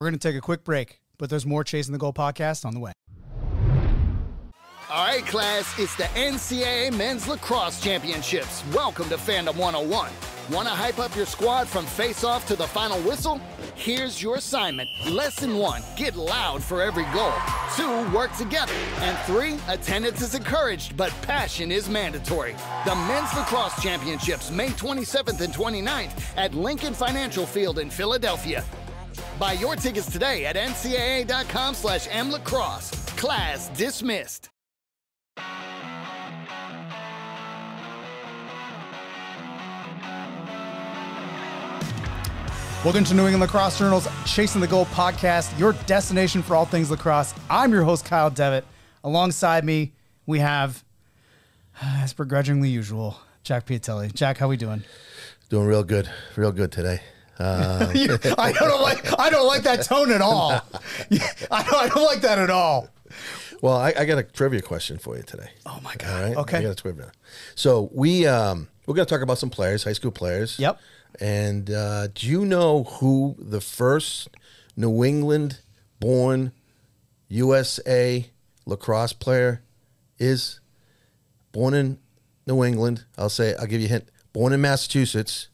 We're going to take a quick break, but there's more Chasing the Goal podcast on the way. All right, class, it's the NCAA Men's Lacrosse Championships. Welcome to Fandom 101. Want to hype up your squad from face-off to the final whistle? Here's your assignment. Lesson one, get loud for every goal. Two, work together. And three, attendance is encouraged, but passion is mandatory. The Men's Lacrosse Championships, May 27th and 29th at Lincoln Financial Field in Philadelphia. Buy your tickets today at ncaa.com slash mlacrosse. Class dismissed. Welcome to New England Lacrosse Journal's Chasing the Goal podcast, your destination for all things lacrosse. I'm your host, Kyle Devitt. Alongside me, we have, as begrudgingly usual, Jack Piatelli. Jack, how we doing? Doing real good, real good today. Um, I don't like I don't like that tone at all. I don't, I don't like that at all. well, I, I got a trivia question for you today. Oh my god. right, I got a trivia. So we um, we're going to talk about some players, high school players. Yep. And uh, do you know who the first New England-born USA lacrosse player is? Born in New England. I'll say. I'll give you a hint. Born in Massachusetts.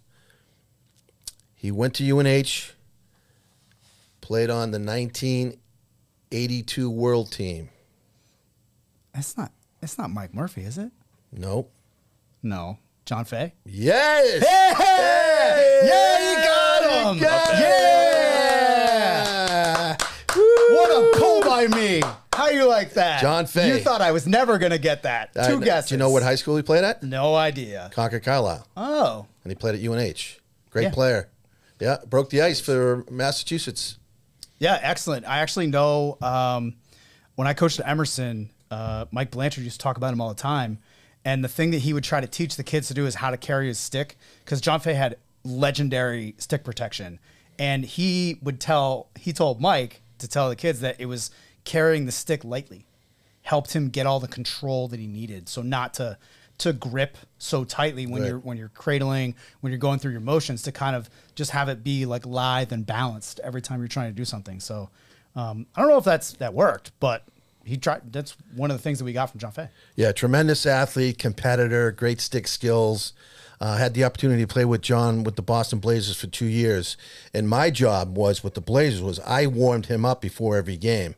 He went to UNH. Played on the 1982 World Team. That's not it's not Mike Murphy, is it? Nope. No. John Fay? Yes. Yeah, you got him. Yeah. What a pull by me. How you like that? John Fay. You thought I was never going to get that. Two guesses. Do you know what high school he played at? No idea. Concord Carlisle. Oh. And he played at UNH. Great Yeah. player. Yeah, broke the ice for Massachusetts. Yeah, excellent. I actually know um, when I coached at Emerson, uh, Mike Blanchard used to talk about him all the time. And the thing that he would try to teach the kids to do is how to carry his stick because John Fay had legendary stick protection. And he would tell, he told Mike to tell the kids that it was carrying the stick lightly helped him get all the control that he needed. So not to to grip so tightly when Right. you're when you're cradling, when you're going through your motions, to kind of just have it be like lithe and balanced every time you're trying to do something. So um, I don't know if that's that worked, but he tried. That's one of the things that we got from John Fay. Yeah, tremendous athlete, competitor, great stick skills. Uh, had the opportunity to play with John with the Boston Blazers for two years, and my job was with the Blazers was I warmed him up before every game,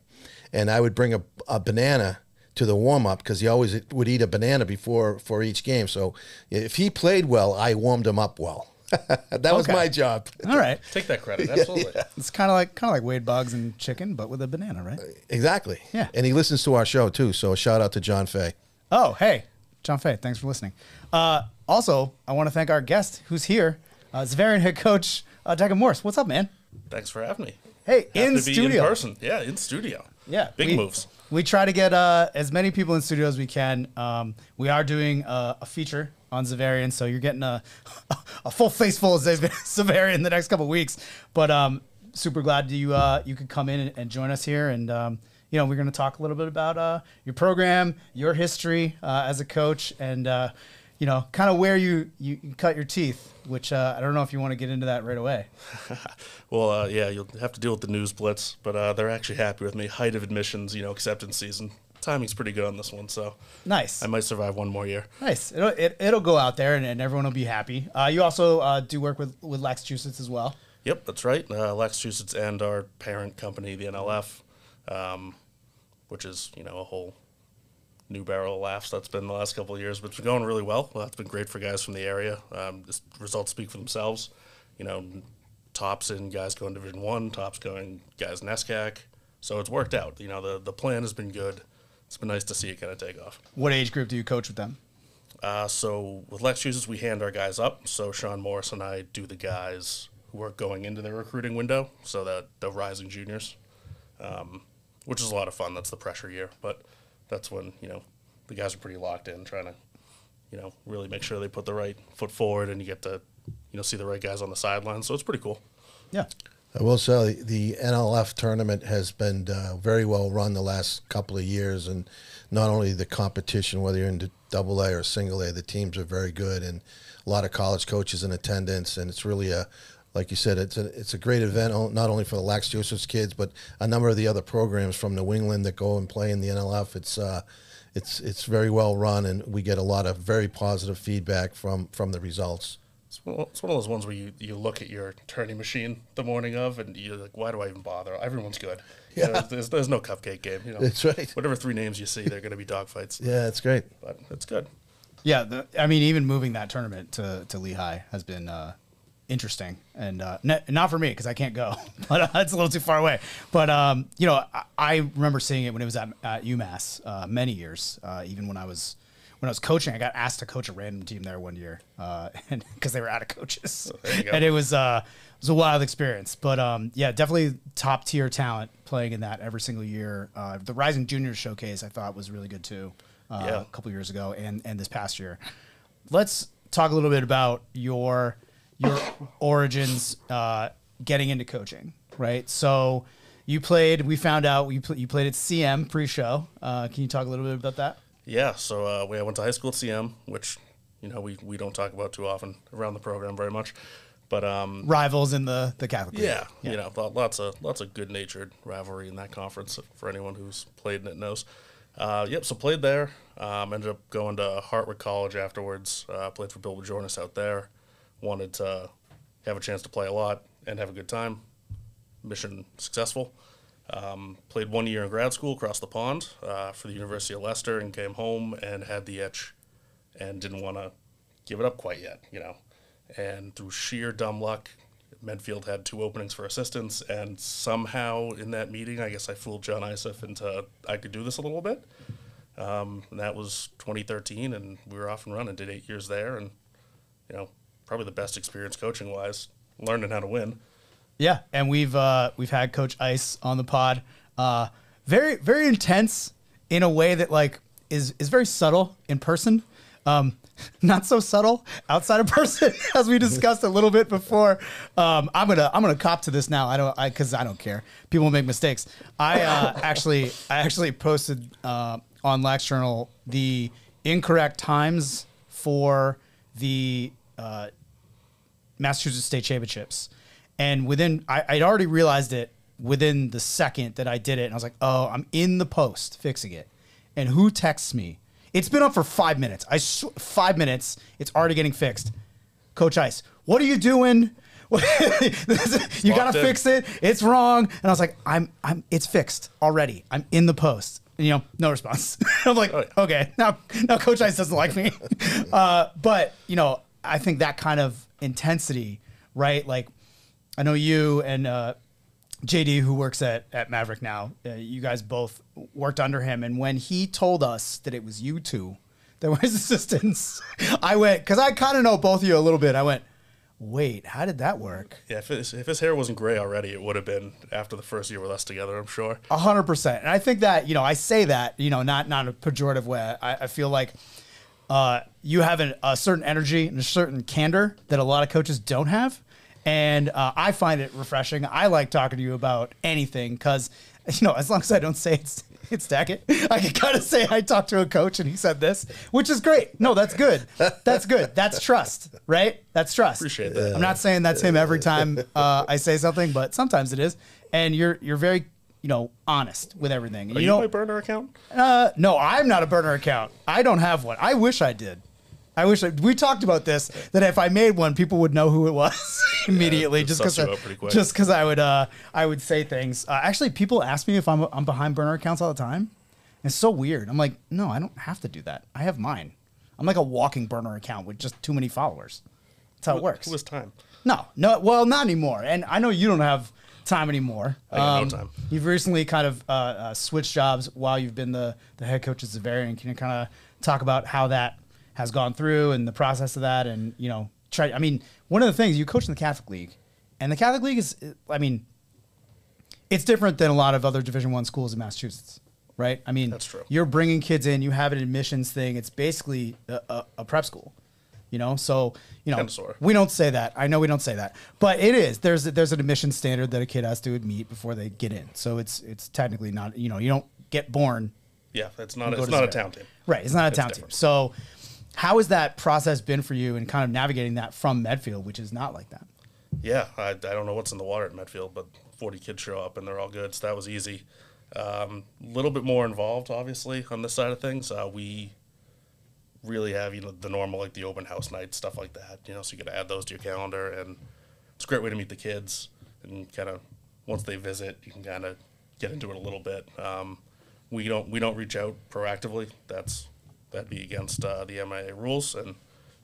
and I would bring a, a banana to the warm up because he always would eat a banana before for each game. So if he played well, I warmed him up well. that was my job. All right, Take that credit. Absolutely. it's kind of like kind of like Wade Boggs and chicken, but with a banana, right? Exactly. Yeah. And he listens to our show too. So shout out to John Fay. Oh, hey, John Fay, thanks for listening. Uh, also, I want to thank our guest who's here, uh, Xaverian head coach uh, Daggett Morse. What's up, man? Thanks for having me. Hey, Have in to be studio. in person. Yeah, in studio. Yeah, Big we- moves. We try to get uh, as many people in studio as we can. Um, we are doing uh, a feature on Xaverian, so you're getting a, a full face full of Zav- Xaverian the next couple of weeks. But um, super glad you uh, you could come in and, and join us here, and um, you know we're going to talk a little bit about uh, your program, your history uh, as a coach, and uh, you know kind of where you, you you cut your teeth. Which uh, I don't know if you want to get into that right away. Well, uh, yeah, you'll have to deal with the news blitz, but uh, they're actually happy with me. Height of admissions, you know, acceptance season. Timing's pretty good on this one, so Nice. I might survive one more year. Nice. It'll, it, it'll go out there and, and everyone will be happy. Uh, you also uh, do work with, with Laxachusetts as well. Yep, that's right. Uh, Laxachusetts and our parent company, the NLF, um, which is you know a whole new barrel of laughs that's been the last couple of years, but it's been going really well. Well, That's been great for guys from the area. Um, the results speak for themselves. You know, tops in guys going Division One, tops going guys in SCAC. So it's worked out. You know, the the plan has been good. It's been nice to see it kind of take off. What age group do you coach with them? Uh, so with Laxachusetts, we hand our guys up. So Sean Morris and I do the guys who are going into their recruiting window, so that the rising juniors, um, which is a lot of fun. That's the pressure year, but that's when you know the guys are pretty locked in, trying to you know really make sure they put the right foot forward, and you get to you know see the right guys on the sidelines. So it's pretty cool. Yeah. I will say the NLF tournament has been uh, very well run the last couple of years, and not only the competition, whether you're in double A or single A, the teams are very good, and a lot of college coaches in attendance, and it's really a like you said, it's a it's a great event not only for the Laxachusetts kids, but a number of the other programs from New England that go and play in the NLF. It's uh, it's it's very well run, and we get a lot of very positive feedback from from the results. It's one, of those ones where you, you look at your turning machine the morning of and you're like, why do I even bother? Everyone's good. Yeah. There's, there's, there's no cupcake game. You know, That's right. Whatever three names you see, they're going to be dogfights. Yeah, it's great. But it's good. Yeah, the, I mean, even moving that tournament to, to Lehigh has been uh, interesting, and uh, n- not for me because I can't go, but uh, it's a little too far away. But um, you know, I, I remember seeing it when it was at, at UMass uh, many years, uh, even when I was when I was coaching. I got asked to coach a random team there one year, uh, and because they were out of coaches, there and it was uh, it was a wild experience. But um, yeah, definitely top tier talent playing in that every single year. Uh, the Rising Juniors Showcase I thought was really good too. Uh, Yeah. a couple years ago and and this past year. Let's talk a little bit about your your origins uh, getting into coaching, right? So you played. We found out you pl- you played at CM pre-show. Uh, can you talk a little bit about that? Yeah, so uh, we I went to high school at CM, which you know we, we don't talk about too often around the program very much, but um, Rivals in the the Catholic. League. yeah, you know lots of lots of good natured rivalry in that conference for anyone who's played in it knows. Uh, yep, so played there. Um, ended up going to Hartwick College afterwards. Uh, played for Bill Bajornis out there. Wanted to have a chance to play a lot and have a good time. Mission successful. Um, played one year in grad school across the pond uh, for the University of Leicester and came home and had the itch and didn't want to give it up quite yet, you know. And through sheer dumb luck, Medfield had two openings for assistants, and somehow in that meeting, I guess I fooled John Isef into I could do this a little bit. Um, and that was 2013, and we were off and running. Did eight years there, and you know, probably the best experience coaching wise, learning how to win. Yeah, and we've uh, we've had Coach Ice on the pod. Uh, very very intense in a way that like is is very subtle in person. Um, not so subtle outside of person, as we discussed a little bit before. Um, I'm gonna I'm gonna cop to this now. I don't I because I don't care. People make mistakes. I uh, actually I actually posted uh, on Lax Journal the incorrect times for the uh, Massachusetts State Championships. And within, I, I'd already realized it within the second that I did it. And I was like, oh, I'm in the post fixing it. And who texts me? It's been up for five minutes. I sw- five minutes. It's already getting fixed. Coach Ice, what are you doing? you gotta in. fix it. It's wrong. And I was like, I'm, I'm, it's fixed already. I'm in the post. And, you know, no response. I'm like, Oh, yeah. okay, now, now Coach Ice doesn't like me. uh, but you know, I think that kind of intensity, right? Like, I know you and uh, JD, who works at, at Maverick now, uh, you guys both worked under him. And when he told us that it was you two that were his assistants, I went, because I kind of know both of you a little bit. I went, wait, how did that work? Yeah, if his, if his hair wasn't gray already, it would have been after the first year with us together. I'm sure. A hundred percent. And I think that, you know, I say that, you know, not not in a pejorative way. I, I feel like uh, you have an, a certain energy and a certain candor that a lot of coaches don't have. And uh, I find it refreshing. I like talking to you about anything because, you know, as long as I don't say it's it's Daggett, I can kind of say I talked to a coach and he said this, which is great. No, that's good. That's good. That's trust, right? That's trust. Appreciate that. I'm not saying that's him every time uh, I say something, but sometimes it is. And you're you're very you know honest with everything. Are you don't my burner account? uh, no, I'm not a burner account. I don't have one. I wish I did. I wish I, we talked about this. That if I made one, people would know who it was immediately, it just because you out pretty quick. just because I would uh, I would say things. Uh, actually, people ask me if I'm I'm behind burner accounts all the time. It's so weird. I'm like, no, I don't have to do that. I have mine. I'm like a walking burner account with just too many followers. That's how it works. Who has time? No, no, well, not anymore. And I know you don't have time anymore. Um, I got no time. You've recently kind of uh, uh, switched jobs while you've been the, the head coach at Xaverian. Can you kind of talk about how that has gone through and the process of that? And, you know, try, I mean, one of the things you coach in the Catholic League, and the Catholic League is, I mean, it's different than a lot of other Division One schools in Massachusetts, right? I mean, That's true. You're bringing kids in. You have an admissions thing. It's basically a, a, a prep school, you know. So you know, Kinda we don't say that. I know we don't say that, but it is. There's there's an admission standard that a kid has to meet before they get in. So it's it's technically not. You know, you don't get born Yeah, it's not. It's not a town team. Right. It's not a It's town different. team. So, how has that process been for you and kind of navigating that from Medfield, which is not like that? Yeah, I, I don't know what's in the water at Medfield, but 40 kids show up and they're all good, so that was easy. A um, little bit more involved, obviously, on this side of things. Uh, we really have you know the normal like the open house night stuff like that. You know, so you got to add those to your calendar, and it's a great way to meet the kids and kind of once they visit, you can kind of get into it a little bit. Um, we don't we don't reach out proactively. That's that'd be against uh, the MIA rules, and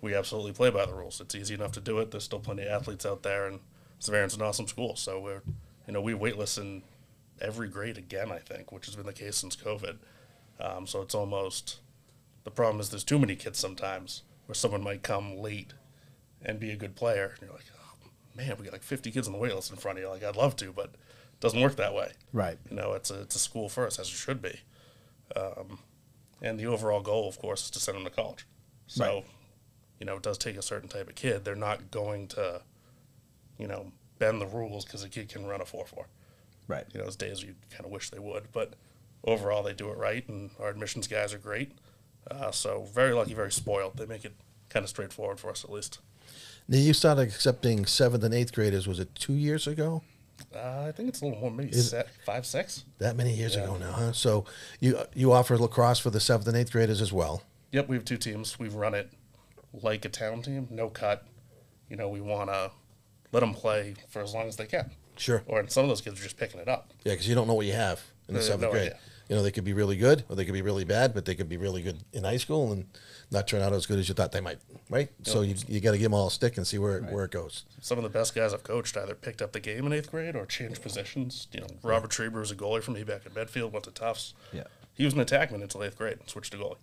we absolutely play by the rules. It's easy enough to do it. There's still plenty of athletes out there, and Xaverian's an awesome school. So we're you know we waitlist in every grade again, I think, which has been the case since COVID. Um, so it's almost the problem is there's too many kids sometimes where someone might come late and be a good player, and you're like, oh, man, we got like 50 kids on the wait list in front of you. Like I'd love to, but it doesn't work that way. Right. You know, it's a it's a school first, as it should be. Um, and the overall goal, of course, is to send them to college. So, Right. you know, it does take a certain type of kid. They're not going to, you know, bend the rules because a kid can run a four four. Right. You know, those days you kind of wish they would, but overall they do it right, and our admissions guys are great. Uh, so very lucky, very spoiled. They make it kind of straightforward for us, at least. Now you started accepting seventh and eighth graders. Was it two years ago? Uh, I think it's a little more, maybe Is- se- five, six. That many years ago now, huh? So you you offer lacrosse for the seventh and eighth graders as well. Yep, we have two teams. We've run it like a town team, no cut. You know, we want to let them play for as long as they can. Sure. Or and some of those kids are just picking it up. Yeah, because you don't know what you have in the Uh, seventh no grade. idea. You know, they could be really good or they could be really bad, but they could be really good in high school and not turn out as good as you thought they might. Right. So you, you got to give them all a stick and see where where it goes. Some of the best guys I've coached either picked up the game in eighth grade or changed positions. You know, Robert Schreiber was a goalie for me back at Medfield, went to Tufts. Yeah. He was an attackman until eighth grade and switched to goalie.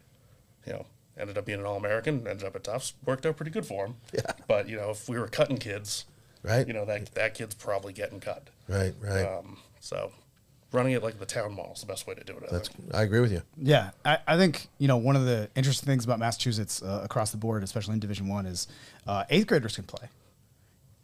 You know, ended up being an All American, ended up at Tufts, worked out pretty good for him. Yeah. But, you know, if we were cutting kids, Right. you know, that, that kid's probably getting cut. Right. Right. Um, so running it like the town mall is the best way to do it. I That's. think. I agree with you. Yeah, I, I think you know one of the interesting things about Massachusetts uh, across the board, especially in Division One, is uh, eighth graders can play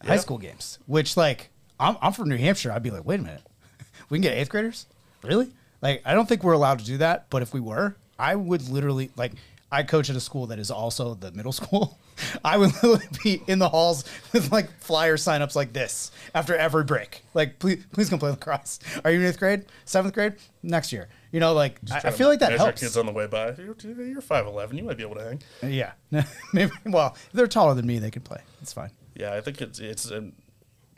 high school games. Which, like, I'm, I'm from New Hampshire. I'd be like, wait a minute, we can get eighth graders, really? Like, I don't think we're allowed to do that. But if we were, I would literally like. I coach at a school that is also the middle school. I would literally be in the halls with like flyer signups like this after every break. Like, please, please come play lacrosse. Are you in eighth grade, seventh grade, next year? You know, like I, I feel like that helps. kids on the way by. You're, you're 5'11. You might be able to hang. Yeah, maybe. Well, if they're taller than me, they can play. It's fine. Yeah, I think it's it's an,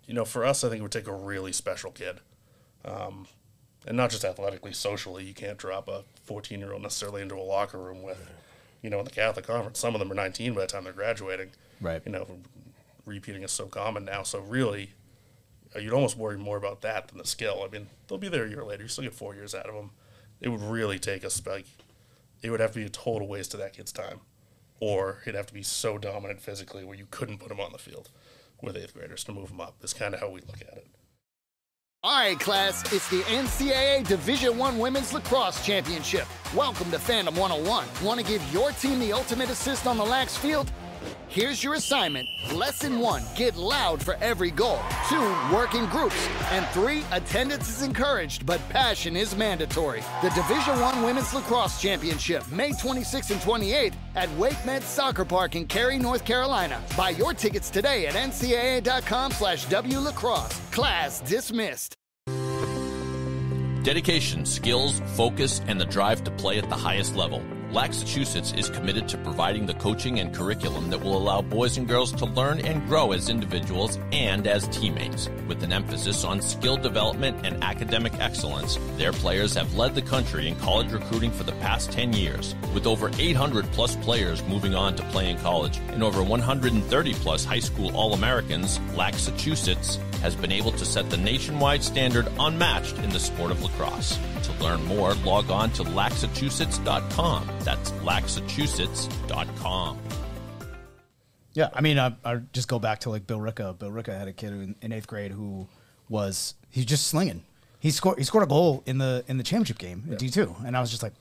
you know for us, I think it would take a really special kid, um, and not just athletically, socially. You can't drop a 14 year old necessarily into a locker room with, you know, in the Catholic conference. Some of them are 19 by the time they're graduating. Right. You know, repeating is so common now. So really, uh, you'd almost worry more about that than the skill. I mean, they'll be there a year later. You still get four years out of them. It would really take us like, it would have to be a total waste of that kid's time or he'd have to be so dominant physically where you couldn't put him on the field with eighth graders to move him up. Is kind of how we look at it. All right, class, it's the NCAA Division One Women's Lacrosse Championship. Welcome to Fandom 101. Want to give your team the ultimate assist on the lax field? Here's your assignment. Lesson one, get loud for every goal. Two, work in groups. And three, attendance is encouraged, but passion is mandatory. The Division One Women's Lacrosse Championship, May 26th and 28th at Wake Med Soccer Park in Cary, North Carolina. Buy your tickets today at ncaa.com slash wlacrosse. Class dismissed. Dedication, skills, focus, and the drive to play at the highest level. Laxachusetts is committed to providing the coaching and curriculum that will allow boys and girls to learn and grow as individuals and as teammates. With an emphasis on skill development and academic excellence, their players have led the country in college recruiting for the past 10 years. With over 800 plus players moving on to play in college and over 130 plus high school All Americans, Laxachusetts has been able to set the nationwide standard unmatched in the sport of lacrosse. To learn more, log on to laxachusetts.com. That's laxachusetts.com. Yeah, I mean, I, I just go back to like Bill Ricca. Bill Ricca had a kid in, in eighth grade who was he's just slinging. He scored he scored a goal in the in the championship game in D two, and I was just like,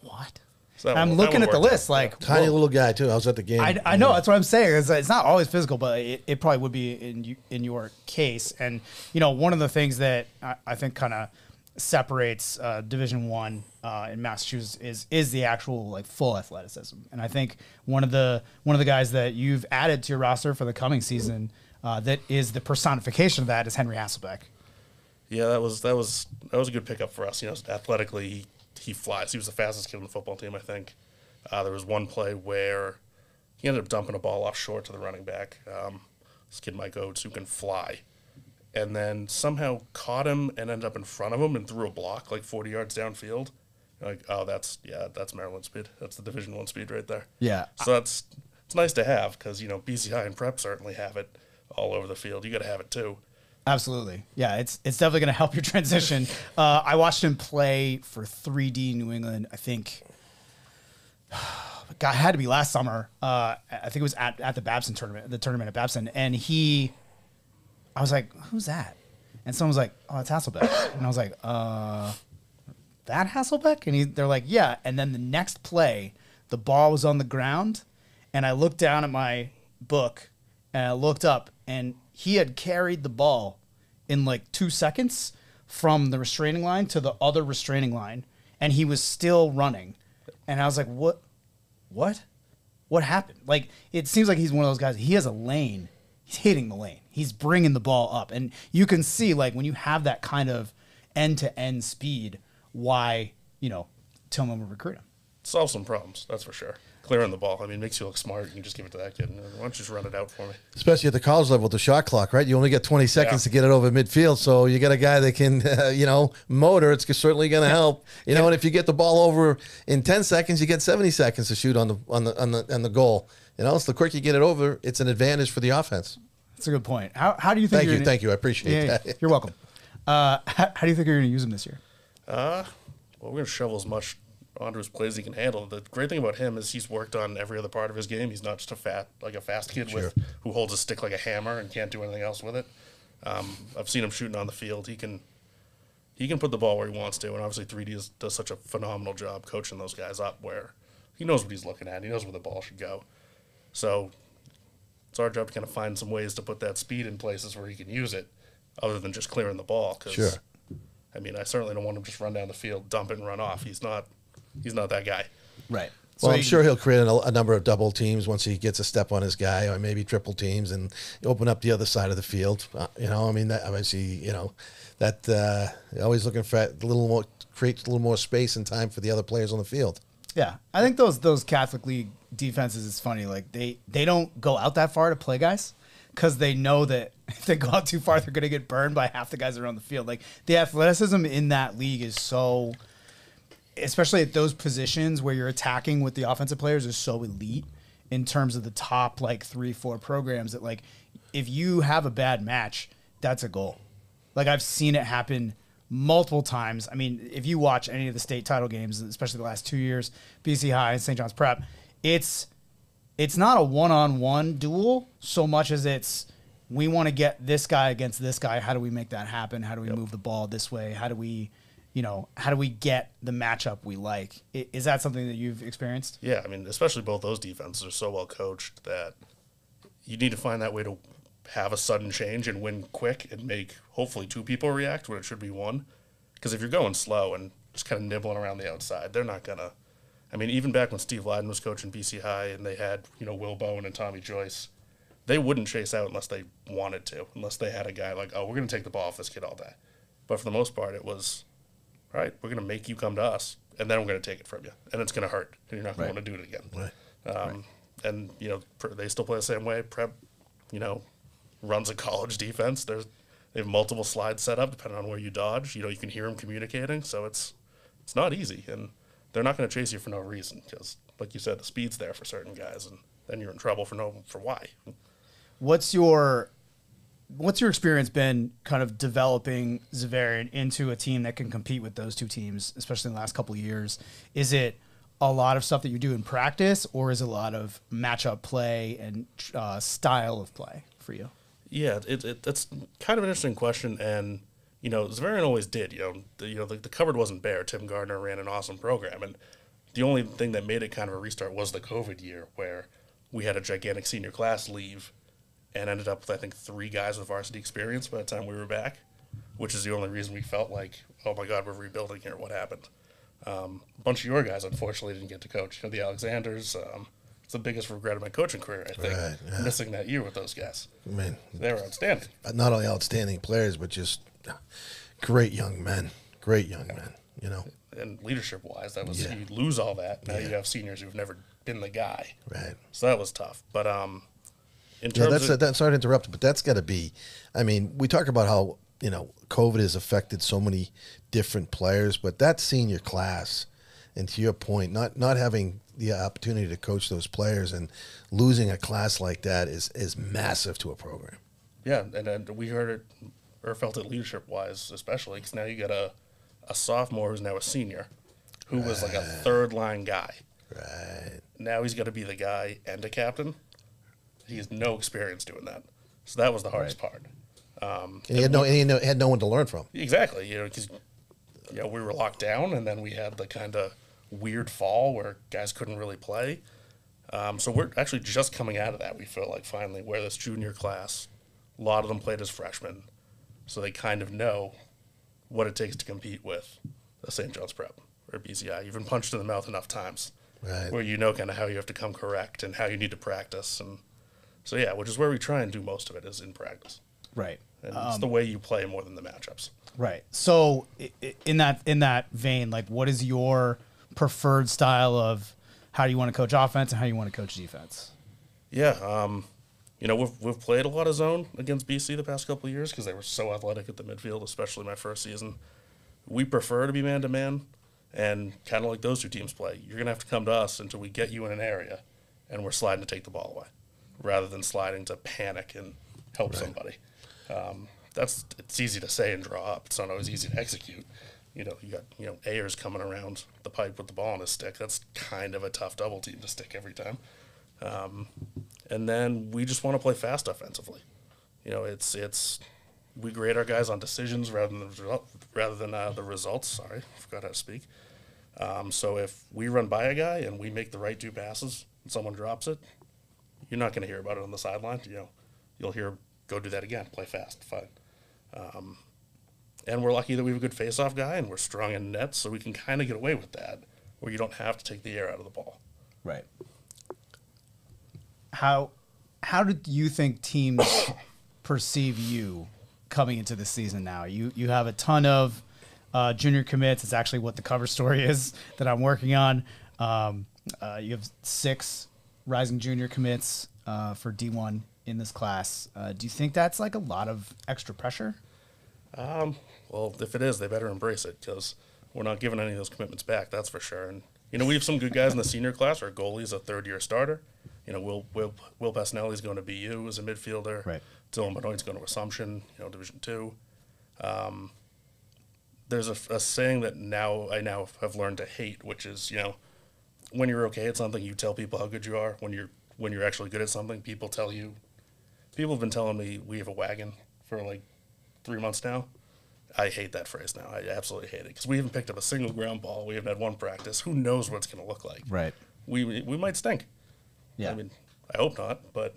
what? So I'm one- looking at the worked out, list like Tiny whoa. little guy too. I was at the game. I, I know that's what I'm saying. It's, it's not always physical, but it, it probably would be in you, in your case. And you know, one of the things that I, I think kind of separates uh, Division One uh, in Massachusetts is is the actual like full athleticism. And I think one of the one of the guys that you've added to your roster for the coming season uh, that is the personification of that is Henry Hasselbeck. Yeah, that was that was that was a good pickup for us. You know, athletically, he, he flies. He was the fastest kid on the football team, I think. Uh, there was one play where he ended up dumping a ball off short to the running back. Um, this kid Mike Oates, who can fly, and then somehow caught him and ended up in front of him and threw a block like 40 yards downfield. Like, oh, that's yeah, that's Maryland speed. That's the Division One speed right there. Yeah. So that's it's nice to have because you know BC High and Prep certainly have it all over the field. You got to have it too. Absolutely. Yeah, it's it's definitely going to help your transition. Uh, I watched him play for 3D New England. I think, God, it had to be last summer. Uh, I think it was at, at the Babson tournament, the tournament at Babson, and he, I was like, "Who's that?" And someone was like, "Oh, it's Hasselbeck," and I was like, "Uh, that Hasselbeck?" And he, they're like, "Yeah." And then the next play, the ball was on the ground, and I looked down at my book, and I looked up, and he had carried the ball in like two seconds from the restraining line to the other restraining line, and he was still running. And I was like, "What? What? What happened?" Like it seems like he's one of those guys. He has a lane. He's hitting the lane. He's bringing the ball up, and you can see like when you have that kind of end to end speed, why you know Tillman would recruit him. Solve some problems, that's for sure. Clearing the ball, I mean, makes you look smart. You can just give it to that kid. Why don't you just run it out for me? Especially at the college level the shot clock, right? You only get 20 seconds Yeah. to get it over midfield. So you got a guy that can, uh, you know, motor. It's certainly going to help. You know, and if you get the ball over in 10 seconds, you get 70 seconds to shoot on the on the on the on the goal. You know, so the quicker you get it over, it's an advantage for the offense. That's a good point. How, how do you think? Thank you're gonna- thank you. I appreciate Yeah, that. You're welcome. Uh, how, how do you think you're going to use him this year? Uh, well, we're going to shovel as much onto his plays as he can handle. The great thing about him is he's worked on every other part of his game. He's not just a fat, like a fast kid with who holds a stick like a hammer and can't do anything else with it. Um, I've seen him shooting on the field. He can he can put the ball where he wants to, and obviously 3D is, does such a phenomenal job coaching those guys up where he knows what he's looking at. He knows where the ball should go. So it's our job to kind of find some ways to put that speed in places where he can use it, other than just clearing the ball. Cause, Sure. I mean, I certainly don't want him to just run down the field, dump it, and run off. He's not. He's not that guy. Right. Well, I'm sure he'll create a, a number of double teams once he gets a step on his guy, or maybe triple teams, and open up the other side of the field. Uh, you know, I mean, that obviously, you know, that uh, always looking for a little more, creates a little more space and time for the other players on the field. Yeah, I think those those Catholic League defenses is funny. Like they they don't go out that far to play guys because they know that if they go out too far, they're gonna get burned by half the guys around the field. Like the athleticism in that league is so, especially at those positions where you're attacking with the offensive players, is so elite in terms of the top like three four programs that like if you have a bad match, that's a goal. Like I've seen it happen multiple times. I mean, if you watch any of the state title games, especially the last two years, BC High and St. John's Prep, it's it's not a one-on-one duel so much as it's we want to get this guy against this guy. How do we make that happen? How do we move the ball this way? How do we, you know, how do we get the matchup we like? Is that something that you've experienced? Yeah, I mean, especially both those defenses are so well coached that you need to find that way to have a sudden change and win quick and make hopefully two people react when it should be one. Because if you're going slow and just kind of nibbling around the outside, they're not gonna. I mean, even back when Steve Lyden was coaching BC High and they had you know Will Bowen and Tommy Joyce, they wouldn't chase out unless they wanted to, unless they had a guy like, oh, we're gonna take the ball off this kid all day. But for the most part, it was, all right, we're gonna make you come to us, and then we're gonna take it from you, and it's gonna hurt, and you're not gonna want to do it again. Um, And you know, pr- they still play the same way. Prep, you know, runs a college defense. There's they have multiple slides set up depending on where you dodge. You know, you can hear them communicating, so it's it's not easy, and they're not going to chase you for no reason because, like you said, the speed's there for certain guys, and then you're in trouble for no for why. What's your what's your experience been kind of developing Xaverian into a team that can compete with those two teams, especially in the last couple of years? Is it a lot of stuff that you do in practice, or is it a lot of matchup play and uh, style of play for you? Yeah, it, it that's kind of an interesting question, and you know, Xaverian always did. You know, the, you know, the, the cupboard wasn't bare. Tim Gardner ran an awesome program, and the only thing that made it kind of a restart was the COVID year, where we had a gigantic senior class leave, and ended up with I think three guys with varsity experience by the time we were back, which is the only reason we felt like, oh my God, we're rebuilding here. What happened? Um, a bunch of your guys unfortunately didn't get to coach. You know, the Alexanders, um, it's the biggest regret of my coaching career. I think Right, yeah. missing that year with those guys. I mean, They were outstanding. not only outstanding players, but just great young men. Great young men. You know, And leadership wise, that was Yeah. you lose all that. Now Yeah. you have seniors who've never been the guy. right? So that was tough. But um, in Yeah, terms that's of that's sorry to interrupt, but that's got to be. I mean, we talk about how you know COVID has affected so many different players, but that senior class, and to your point, not not having the opportunity to coach those players and losing a class like that is is massive to a program. Yeah, and then we heard it or felt it leadership wise, especially because now you got a, a sophomore who's now a senior, who was like a third line guy. Right. Now he's got to be the guy and a captain. He has no experience doing that, so that was the hardest part. Um, And he had no, and he had no, had no one to learn from. exactly, you know, because you know we were locked down, and then we had the kind of weird fall where guys couldn't really play. Um, so we're actually just coming out of that. We feel like finally, where this junior class, a lot of them played as freshmen, so they kind of know what it takes to compete with a St. John's Prep or BC High. You've been punched in the mouth enough times, Right. where you know kind of how you have to come correct and how you need to practice, and so yeah, which is where we try and do most of it is in practice, Right. and it's the way you play more than the matchups. Right. So i- i- in that in that vein, like, what is your preferred style of how do you want to coach offense and how you want to coach defense? Yeah, um, you know, we've, we've played a lot of zone against BC the past couple of years because they were so athletic at the midfield, especially my first season. We prefer to be man to man, and kind of like those two teams play, you're going to have to come to us until we get you in an area and we're sliding to take the ball away rather than sliding to panic and help somebody. Um, that's it's easy to say and draw up. It's not always easy to execute. You know, you got you know Ayers coming around the pipe with the ball on his stick. That's kind of a tough double team to stick every time. Um, and then we just want to play fast offensively. You know, it's it's we grade our guys on decisions rather than the rather than uh, the results. Sorry, I forgot how to speak. Um, so if we run by a guy and we make the right two passes and someone drops it, you're not going to hear about it on the sideline. You know, you'll hear go do that again, play fast, fine. Um, and we're lucky that we have a good face-off guy and we're strong in nets, so we can kind of get away with that, where you don't have to take the air out of the ball. Right. How how did you think teams perceive you coming into the season now? You you have a ton of uh, junior commits. It's actually what the cover story is that I'm working on. Um, uh, you have six rising junior commits uh, for D1 in this class. Uh, do you think that's like a lot of extra pressure? Um, well, if it is, they better embrace it because we're not giving any of those commitments back. That's for sure. And you know, we have some good guys in the senior class. Our goalie's a third-year starter. You know, Will Will Will Pasnelli's going to BU as a midfielder. Right. Dylan Benoit's going to Assumption. You know, Division Two. Um, there's a, a saying that now I now have learned to hate, which is you know, when you're okay at something, you tell people how good you are. When you're when you're actually good at something, people tell you. People have been telling me we have a wagon for like three months now. I hate that phrase now. I absolutely hate it because we haven't picked up a single ground ball. We haven't had one practice. Who knows what it's going to look like? Right. We we might stink. Yeah. I mean, I hope not, but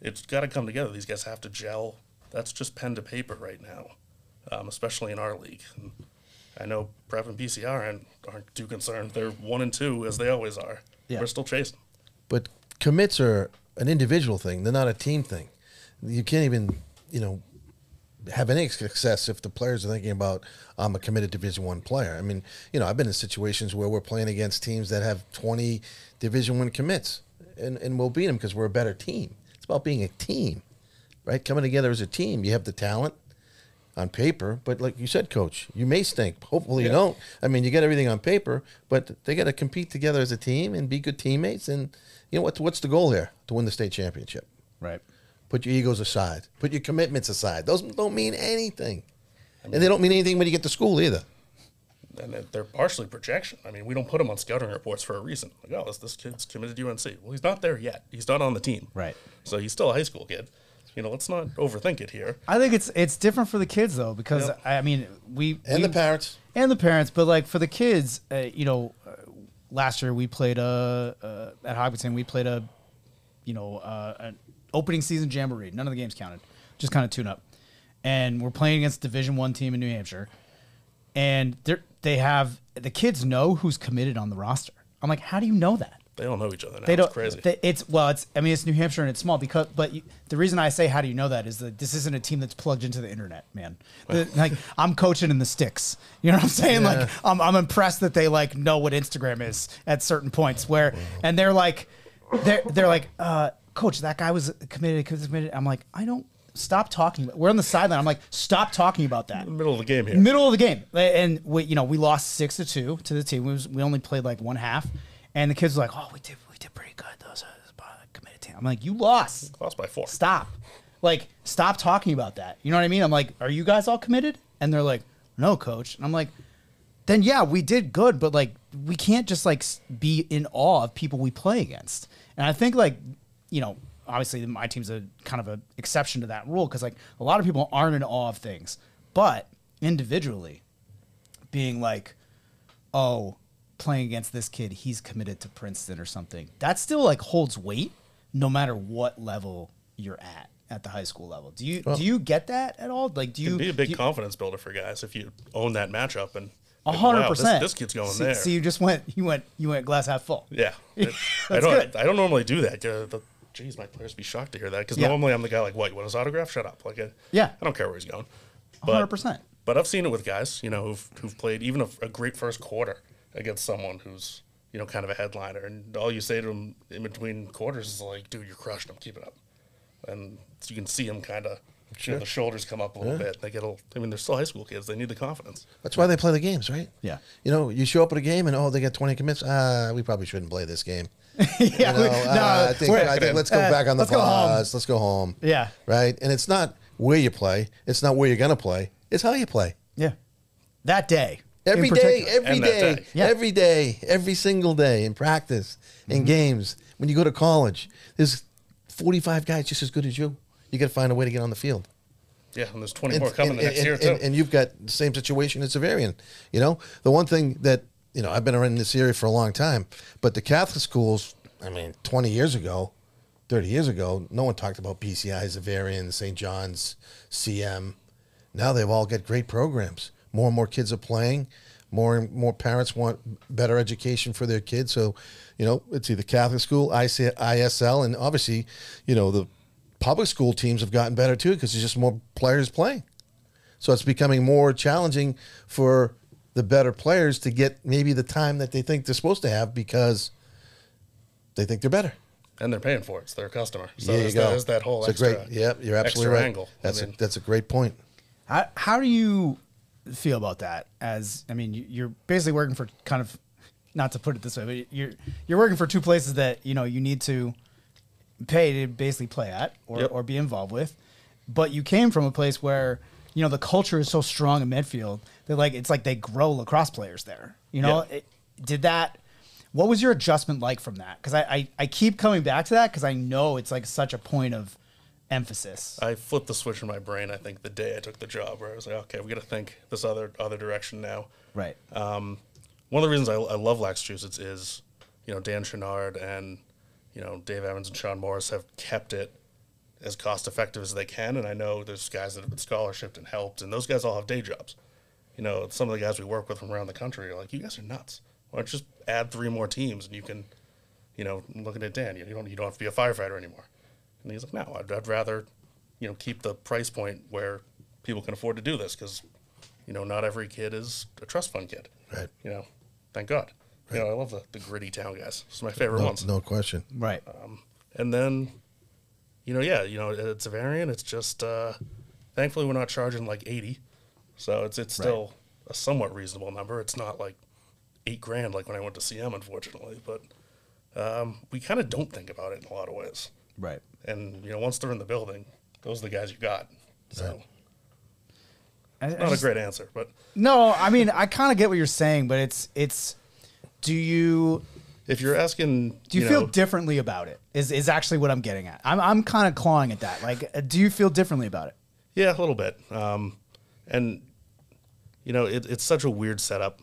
it's got to come together. These guys have to gel. That's just pen to paper right now, um, especially in our league. And I know Prep and PCR aren't, aren't too concerned. They're one and two as they always are. Yeah. We're still chasing. But commits are an individual thing; they're not a team thing. You can't even, you know, have any success if the players are thinking about I'm a committed Division One player. I mean, you know, I've been in situations where we're playing against teams that have 20 Division One commits, and and we'll beat them because we're a better team. It's about being a team, right? Coming together as a team. You have the talent on paper, but like you said, Coach, you may stink. Hopefully you don't. I mean, you get everything on paper, but they got to compete together as a team and be good teammates. And you know what? What's the goal here? To win the state championship. Right. Put your egos aside. Put your commitments aside. Those don't mean anything, and they don't mean anything when you get to school either. And they're- they're partially projection. I mean, we don't put him on scouting reports for a reason. Like, oh, this, this kid's committed to UNC. Well, he's not there yet. He's not on the team. Right. So he's still a high school kid. You know, let's not overthink it here. I think it's it's different for the kids though because Yep. I mean we And we- the parents. and the parents, but like for the kids, uh, you know, uh, last year we played a uh, at Hopkinton we played a you know uh, an opening season jamboree. None of the games counted, just kind of tune up, and we're playing against Division One team in New Hampshire, and they they have the kids know who's committed on the roster. I'm like, how do you know that? They don't know each other now. They don't. It's crazy. they- it's well, it's. I mean, it's New Hampshire and it's small because. But you, the reason I say how do you know that is that this isn't a team that's plugged into the internet, man. The- like I'm coaching in the sticks. You know what I'm saying? Like I'm, I'm impressed that they like know what Instagram is at certain points where, and they're like, they're they're like, uh, coach, that guy was committed, committed. I'm like, I don't. Stop talking. about We're on the sideline. I'm like, stop talking about that. in the middle of the game here. Middle of the game, and we, you know, we lost six to two to the team. We, was, we only played like one half, and the kids were like, "Oh, we did, we did pretty good." Those committed team. I'm like, "You lost. Lost by four. Stop. Like, stop talking about that." You know what I mean? I'm like, "Are you guys all committed?" And they're like, "No, coach." And I'm like, "Then yeah, we did good, but like, we can't just like be in awe of people we play against." And I think like, you know, obviously my team's a kind of an exception to that rule because like a lot of people aren't in awe of things, but individually, being like, oh, playing against this kid, he's committed to Princeton or something. That still like holds weight no matter what level you're at at the high school level. Do you do you get that at all? Like do you be a big you- confidence builder for guys if you own that matchup and like, hundred wow, this- percent. This kid's going see, there. See, you just went you went you went glass half full. Yeah, It- I don't. good. I don't normally do that. Uh, the, geez, my players be shocked to hear that because Yeah. normally I'm the guy like, "What? You want his autograph? Shut up!" Like, I, Yeah. I don't care where he's going. But- hundred percent. But I've seen it with guys, you know, who've who've played even a, a great first quarter against someone who's you know kind of a headliner, and all you say to them in between quarters is like, "Dude, you're crushing them. Keep it up." And so you can see them kind of. You know, the shoulders come up a little bit. They get a. I mean, they're still high school kids. They need the confidence. That's why they play the games, right? Yeah. You know, you show up at a game and oh, they got twenty commits. Ah, we probably shouldn't play this game. yeah, You know, we- uh, I think, I think let's go uh, back on the let's go home. pause. Let's go home. Yeah. Right. And it's not where you play. It's not where you're gonna play. It's how you play. Yeah. That day. in Every day, particular. every And that day, day. Yeah. every day, every single day in practice, Mm-hmm. in games. When you go to college, there's 45 guys just as good as you. You got to find a way to get on the field. Yeah, and there's 20 And, more coming and- the next and- year and- too. and you've got the same situation as Xaverian. You know, the one thing that you know, I've been around this area for a long time, but the Catholic schools, I mean, 20 years ago, 30 years ago, no one talked about PCI, Xaverian, St. John's, CM. Now they've all got great programs. More and more kids are playing. More and more parents want better education for their kids. So, you know, it's either Catholic school, ISL, and obviously, you know, the public school teams have gotten better too because there's just more players playing. So it's becoming more challenging for the better players to get maybe the time that they think they're supposed to have because they think they're better. and they're paying for it. It's their customer. So there you there's, go. that, there's that whole It's a extra. great. Yep, you're absolutely right. Angle. That's I mean, a that's a great point. How, how do you feel about that? As I mean, you- you're basically working for kind of, not to put it this way, but you're you're working for two places that you know you need to pay to basically play at or, Yep. or be involved with, but you came from a place where you know the culture is so strong in Medfield that like it's like they grow lacrosse players there. You know, Yeah. it, did that? What was your adjustment like from that? Because I, I I keep coming back to that because I know it's like such a point of emphasis. I flipped the switch in my brain. I think the day I took the job, where I was like, okay, we got to think this other other direction now. right. Um, one of the reasons I, I love Laxachusetts is, you know, Dan Chenard and, you know, Dave Evans and Sean Morris have kept it as cost effective as they can. And I know there's guys that have been scholarshiped and helped, and those guys all have day jobs. You know, some of the guys we work with from around the country are like, you guys are nuts. Why don't you just add three more teams and you can, you know, looking at Dan, you don't you don't have to be a firefighter anymore. And he's like, no, I'd, I'd rather, you know, keep the price point where people can afford to do this because, you know, not every kid is a trust fund kid. Right. You know, thank God. You know, I love the, the gritty town guys. It's my favorite No, ones. no question. Right. Um, and then, you know, yeah, you know, it's a variant. It's just, uh, thankfully, we're not charging like 80. So it's it's still a somewhat reasonable number. It's not like eight grand like when I went to CM, unfortunately. But um, we kind of don't think about it in a lot of ways. right. And, you know, once they're in the building, those are the guys you got. So, I- I not a just- great answer, but No, I mean I kind of get what you're saying, but it's it's. Do you if you're asking, do you, feel know, differently about it? Is is actually what I'm getting at. I'm I'm kind of clawing at that. Like, uh, do you feel differently about it? Yeah, a little bit. Um, and you know, it, it's such a weird setup,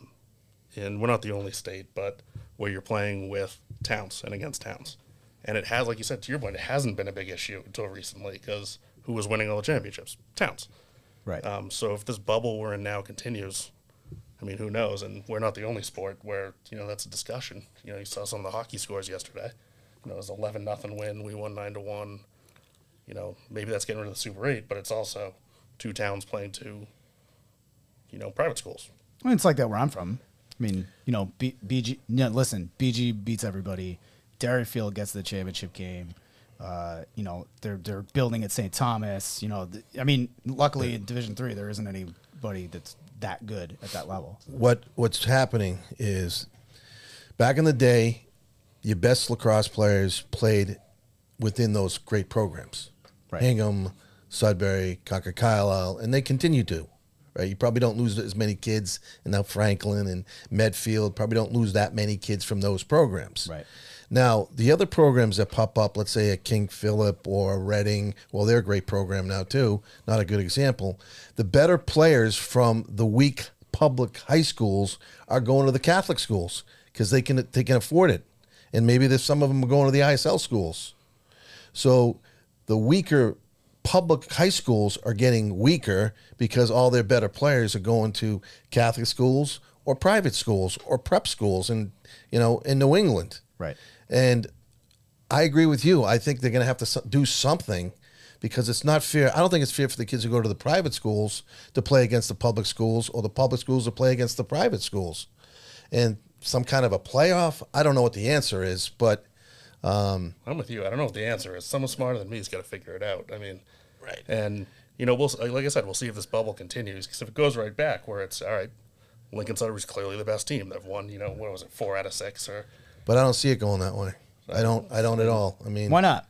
and we're not the only state, but where you're playing with towns and against towns, and it has, like you said, to your point, it hasn't been a big issue until recently because who was winning all the championships? Towns. Right. Um, so if this bubble we're in now continues, I mean, who knows? And we're not the only sport where you know that's a discussion. You know, you saw some of the hockey scores yesterday. You know, it was eleven nothing win. We won nine to one. You know, maybe that's getting rid of the Super Eight, but it's also two towns playing two. You know, private schools. I mean, it's like that where I'm from. I mean, you know, B- BG. No, listen, BG beats everybody. Derryfield gets the championship game. Uh, you know, they're they're building at St. Thomas. You know, th- I mean, luckily in Division Three there isn't anybody that's that good at that level. what what's happening is back in the day, your best lacrosse players played within those great programs. Right. Hingham, Sudbury, Concord Carlisle, and they continue to. Right. You probably don't lose as many kids and now Franklin and Medfield probably don't lose that many kids from those programs. Right. Now, the other programs that pop up, let's say at King Philip or Reading, well, they're a great program now too. Not a good example. The better players from the weak public high schools are going to the Catholic schools because they can they can afford it, and maybe there's some of them are going to the ISL schools. So the weaker public high schools are getting weaker because all their better players are going to Catholic schools or private schools or prep schools and you know in New England. Right. And I agree with you. I think they're going to have to do something because it's not fair. I don't think it's fair for the kids who go to the private schools to play against the public schools or the public schools to play against the private schools. And some kind of a playoff, I don't know what the answer is, but um, I'm with you. I don't know what the answer is. Someone smarter than me has got to figure it out. I mean, Right. And you know, we'll like I said, we'll see if this bubble continues. Because if it goes right back, where it's all right, Lincoln Sudbury's clearly the best team. They've won, you know, what was it, four out of six, or but I don't see it going that way. I don't. I don't at all. I mean, Why not?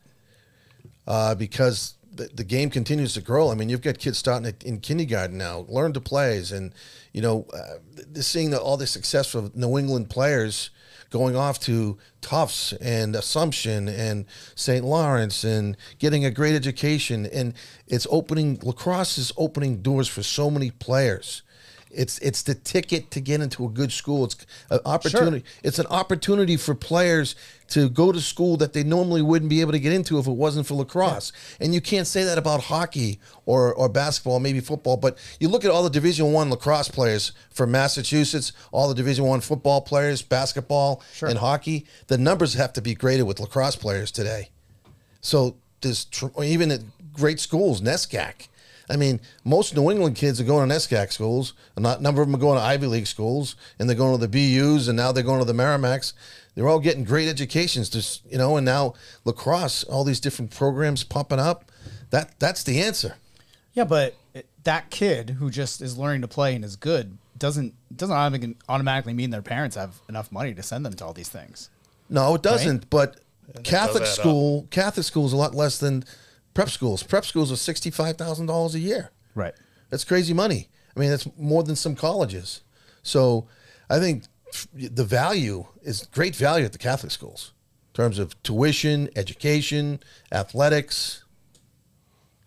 uh, because the, the game continues to grow. I mean, you've got kids starting at, in kindergarten now, learn to plays, and you know, uh, seeing the, all the success of New England players going off to Tufts and Assumption and St. Lawrence and getting a great education, and it's opening lacrosse is opening doors for so many players. It's it's the ticket to get into a good school. It's an opportunity. It's an opportunity for players to go to school that they normally wouldn't be able to get into if it wasn't for lacrosse. And you can't say that about hockey or, or basketball, maybe football. But you look at all the Division One lacrosse players from Massachusetts, all the Division One football players, basketball and hockey. The numbers have to be greater with lacrosse players today. So there's tr- even at great schools, NESCAC. I mean, most New England kids are going to NESCAC schools. A number of them are going to Ivy League schools, and they're going to the BUs, and now they're going to the Merrimacks. They're all getting great educations, just you know. And now lacrosse, all these different programs popping up. That that's the answer. Yeah, but that kid who just is learning to play and is good doesn't doesn't automatically- automatically mean their parents have enough money to send them to all these things. No, it doesn't. But Catholic add up. school, Catholic school is a lot less than prep schools. Prep schools are sixty five thousand dollars a year. Right. That's crazy money. I mean, that's more than some colleges. So I think the value is great value at the Catholic schools in terms of tuition, education, athletics.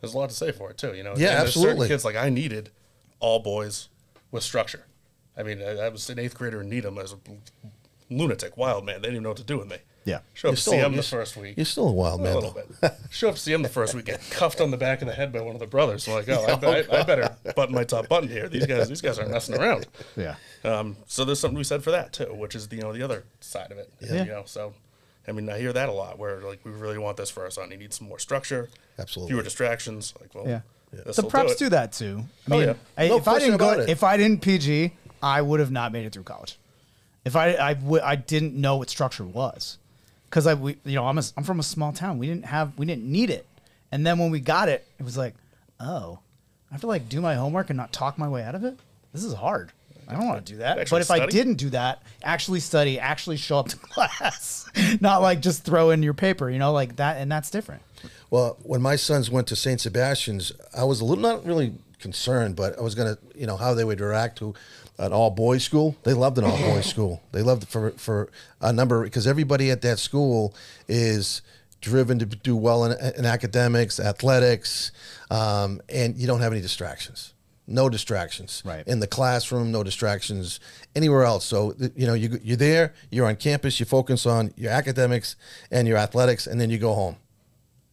there's a lot to say for it too. You know, Yeah, And there's certain absolutely. Kids like I needed all boys with structure. I mean, I, I was an eighth grader in Needham as a lunatic, wild man. They didn't even know what to do with me. Yeah. Show up to still- see him the first week. You're still a wild man. A man. little bit. Show up to see him the first week, get cuffed on the back of the head by one of the brothers. I'm like, oh, I, I, I better button my top button here. These guys, these guys aren't messing around. Yeah. Um, so there's something we said for that too, which is the, you know the other side of it. Yeah. You know, so I mean, I hear that a lot where like we really want this for our son. He needs some more structure, Absolutely. fewer distractions. Like, well, Yeah. this'll The preps it. do, that too. I Oh, yeah. I- No if I question didn't go, about it. if I didn't PG, I would have not made it through college. If I I, w- I didn't know what structure was, because I we, you know I'm a, I'm from a small town. We didn't have we didn't need it, and then when we got it, it was like, oh, I have to like do my homework and not talk my way out of it. This is hard. I don't want to do that. Actually but if I didn't do that, actually study, actually show up to class, not like just throw in your paper, you know, like that, and that's different. Well, when my sons went to St. Sebastian's, I was a little not really concerned, but I was gonna, you know, how they would react to an all boys school. They loved an all boys school. They loved it for for a number because everybody at that school is driven to do well in, in academics, athletics, um, and you don't have any distractions. No distractions. Right. In the classroom, no distractions anywhere else. So you know you you're there, you're on campus, you focus on your academics and your athletics, and then you go home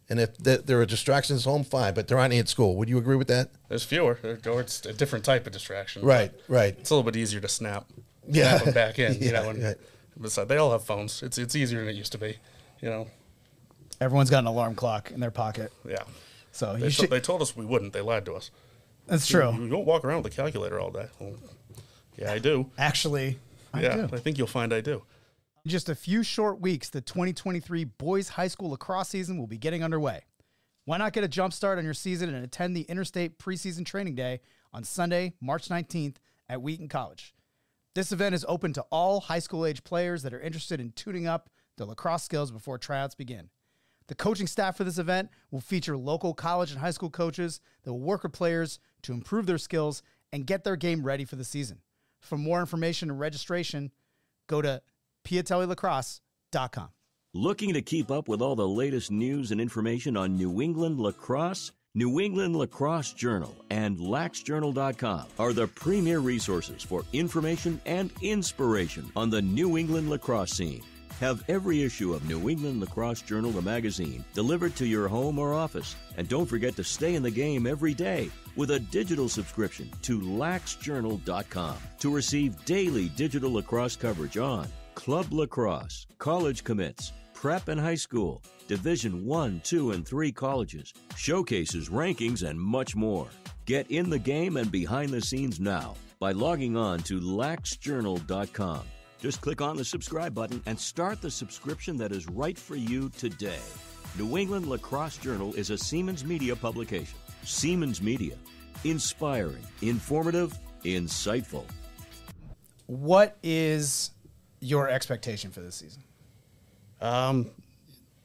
And if th- there are distractions home, fine, but there aren't any at school. Would you agree with that? There's fewer, or it's a different type of distraction. Right, right. It's a little bit easier to snap, Yeah. snap them back in. You know, and right. besides, they all have phones. It's it's easier than it used to be. You know, Everyone's got an alarm clock in their pocket, yeah. so They, you to- should. they told us we wouldn't. They lied to us. That's You, true. you don't walk around with a calculator all day. Well, yeah, I do. Actually, I yeah, do. I think you'll find I do. In just a few short weeks, the 2023 boys high school lacrosse season will be getting underway. Why not get a jump start on your season and attend the Interstate Preseason Training Day on Sunday, March 19th at Wheaton College? This event is open to all high school age players that are interested in tuning up their lacrosse skills before tryouts begin. The coaching staff for this event will feature local college and high school coaches that will work with players to improve their skills and get their game ready for the season. For more information and registration, go to piatellilacrosse.com. Looking to keep up with all the latest news and information on New England lacrosse? New England Lacrosse Journal and laxjournal.com are the premier resources for information and inspiration on the New England lacrosse scene. Have every issue of New England Lacrosse Journal, the magazine, delivered to your home or office. And don't forget to stay in the game every day with a digital subscription to laxjournal.com to receive daily digital lacrosse coverage on club lacrosse, college commits, prep and high school, Division 1, 2, and 3 colleges, showcases, rankings, and much more. Get in the game and behind the scenes now by logging on to laxjournal.com. Just click on the subscribe button and start the subscription that is right for you today. New England Lacrosse Journal is a Seamans Media publication. Seamans Media. Inspiring, informative, insightful. What is your expectation for this season? Um,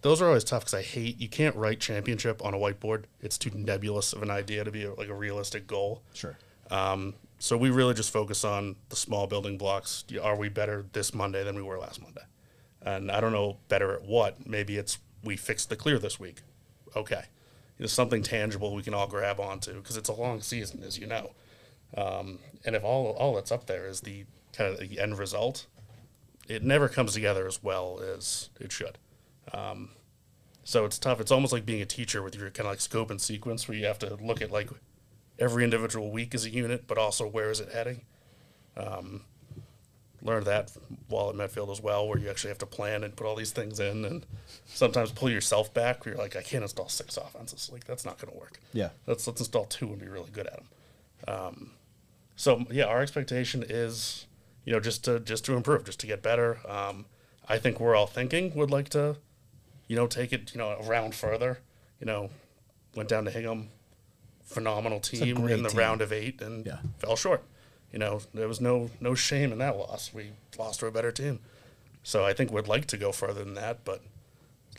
those are always tough because I hate you can't write championship on a whiteboard. It's too nebulous of an idea to be like a realistic goal. Sure. Um, so we really just focus on the small building blocks. Are we better this Monday than we were last Monday? And I don't know better at what. Maybe it's we fixed the clear this week. Okay, you know, something tangible we can all grab onto because it's a long season, as you know. Um, and if all all that's up there is the kind of the end result, it never comes together as well as it should. Um, so it's tough. It's almost like being a teacher with your kind of like scope and sequence, where you have to look at like every individual week as a unit, but also where is it heading. Um, learned that while at Medfield as well, where you actually have to plan and put all these things in, and sometimes pull yourself back. Where you're like, I can't install six offenses. Like that's not going to work. Yeah. Let's let's install two and be really good at them. Um, so yeah, our expectation is, you know, just to just to improve, just to get better. Um, I think we're all thinking would like to, you know, take it, you know, a round further. You know, went down to Hingham, phenomenal team in the team. round of eight, and Yeah. fell short. You know, there was no no shame in that loss. We lost to a better team. So I think we'd like to go further than that, but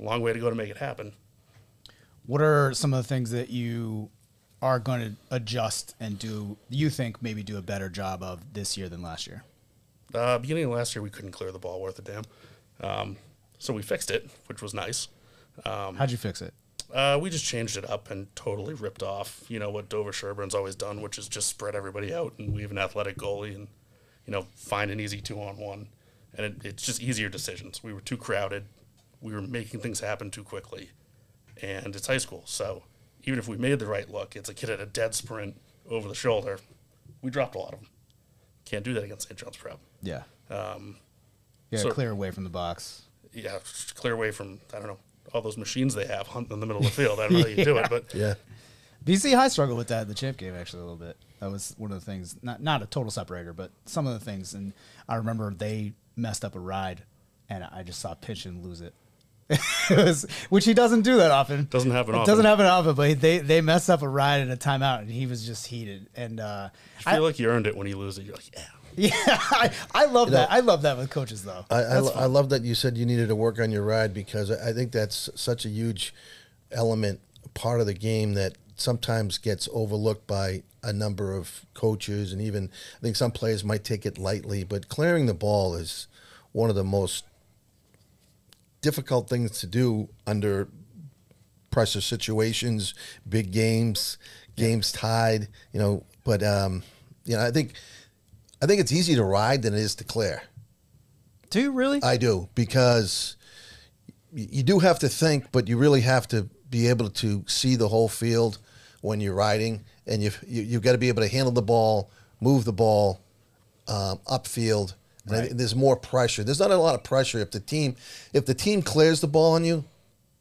a long way to go to make it happen. What are some of the things that you are going to adjust and do? You think maybe do a better job of this year than last year? Uh, beginning of last year, we couldn't clear the ball worth a damn. Um, so we fixed it, which was nice. Um, How'd you fix it? Uh, we just changed it up and totally ripped off, you know, what Dover Sherborn's always done, which is just spread everybody out and we have an athletic goalie and, you know, find an easy two on one. And it, it's just easier decisions. We were too crowded. We were making things happen too quickly. And it's high school. So even if we made the right look, it's a kid at a dead sprint over the shoulder. We dropped a lot of them. Can't do that against St. John's Prep. Yeah. Um, Yeah, so- clear away from the box. yeah, clear away from, I don't know, all those machines they have hunting in the middle of the field. I don't know how you do it, but Yeah. BC High struggled with that in the champ game actually a little bit. That was one of the things, not not a total separator, but some of the things. And I remember they messed up a ride, and I just saw Pitchin lose it. it was, which he doesn't do that often. Doesn't happen It often. Doesn't happen often, but they they messed up a ride in a timeout, and he was just heated. And uh, I feel like you earned it when you lose it. You're like, yeah. yeah, I, I love know- that. I love that with coaches though. I, I, That's lo- fun. I love that you said you needed to work on your ride because I I think that's such a huge element, part of the game that sometimes gets overlooked by a number of coaches and even I think some players might take it lightly. But clearing the ball is one of the most difficult things to do under pressure situations, big games, games tied. You know, but um, you know I think I think it's easier to ride than it is to clear. Do you really? I do because you do have to think, but you really have to be able to see the whole field when you're riding, and you've you, you've got to be able to handle the ball, move the ball um, upfield. I think there's more pressure. There's not a lot of pressure if the team if the team clears the ball on you.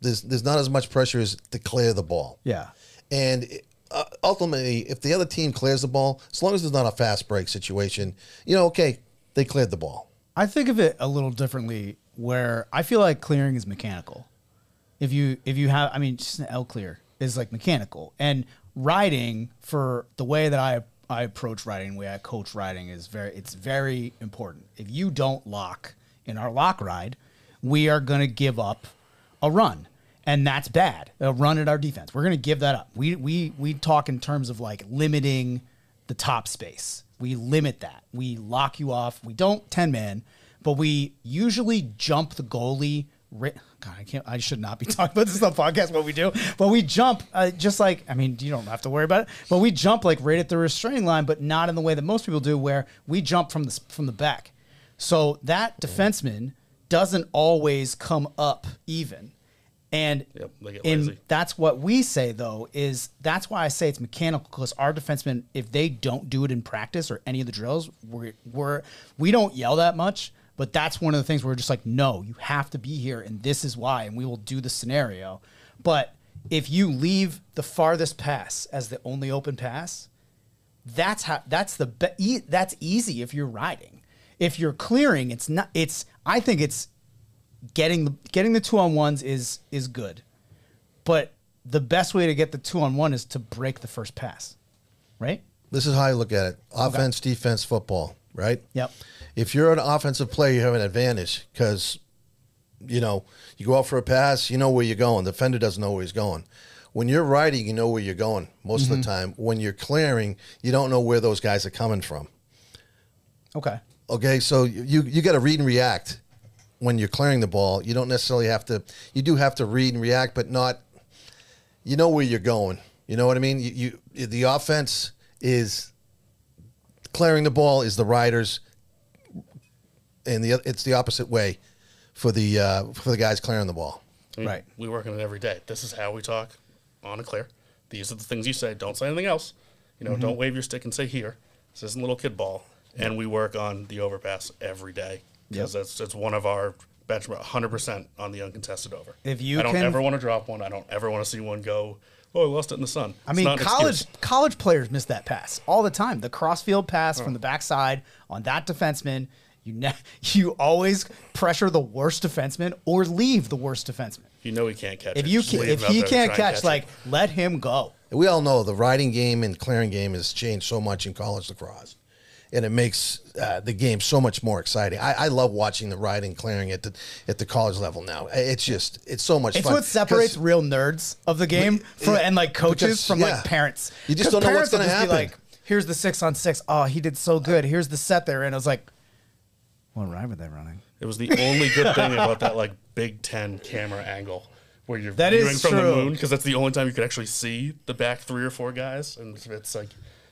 There's there's not as much pressure as to clear the ball. Yeah. And uh, ultimately, if the other team clears the ball, as long as there's not a fast break situation, you know, okay, they cleared the ball. I think of it a little differently where I feel like clearing is mechanical. If you if you have I mean just an L clear is like mechanical. And riding for the way that I I approach riding, the way I coach riding is very it's very important. If you don't lock in our lock ride, we are gonna give up a run. And that's bad. A run at our defense. We're gonna give that up. We we we talk in terms of like limiting the top space. We limit that. We lock you off. We don't 10 man, but we usually jump the goalie. God, I can't. I should not be talking about this on the podcast. What we do, but we jump uh, just like. I mean, you don't have to worry about it. But we jump like right at the restraining line, but not in the way that most people do, where we jump from the from the back. So that defenseman doesn't always come up even. And Yep, in that's what we say though is that's why I say it's mechanical because our defensemen, if they don't do it in practice or any of the drills, we're, we're we don't yell that much. But that's one of the things where we're just like, no, you have to be here, and this is why, and we will do the scenario. But if you leave the farthest pass as the only open pass, that's how that's the be- e- that's easy if you're riding. If you're clearing, it's not. It's I think it's getting the getting the two on ones is is good, but the best way to get the two on one is to break the first pass, right? This is how I look at it: offense, defense, football. Right? Yep. If you're an offensive player, you have an advantage because you know you go out for a pass, you know where you're going. The defender doesn't know where he's going. When you're riding, you know where you're going most of the mm-hmm. time. When you're clearing, you don't know where those guys are coming from. Okay. Okay, so you you got to read and react when you're clearing the ball. You don't necessarily have to. You do have to read and react, but not. You know where you're going. You know what I mean. You, you the offense is clearing the ball is the riders, and the it's the opposite way for the uh, for the guys clearing the ball. I mean, Right. We work on it every day. This is how we talk on a clear. These are the things you say. Don't say anything else. You know, Mm-hmm. don't wave your stick and say here. This isn't little kid ball. And we work on the overpass every day because that's it's one of our benchmark. 100% on the uncontested over. If you I don't can- ever want to drop one. I don't ever want to see one go. Oh, I lost it in the sun. I mean, college college players miss that pass all the time. The crossfield pass from the backside on that defenseman. You ne- you always pressure the worst defenseman or leave the worst defenseman. You know he can't catch If you can, if he can't try and catch, like let him go. We all know the riding game and clearing game has changed so much in college lacrosse, and it makes uh, the game so much more exciting. I, I love watching the riding clearing at the at the college level now. It's just it's so much It's fun. what separates 'Cause real nerds of the game from, and like coaches Because, from yeah. like parents. You just don't know what's gonna just be happen. Like, here's the six on six. Oh, he did so good. Here's the set there, and I was like, what ride were they running? It was the only good thing about that like Big Ten camera angle where you're That is viewing from the moon because that's the only time you could actually see the back three or four guys. And it's- it's like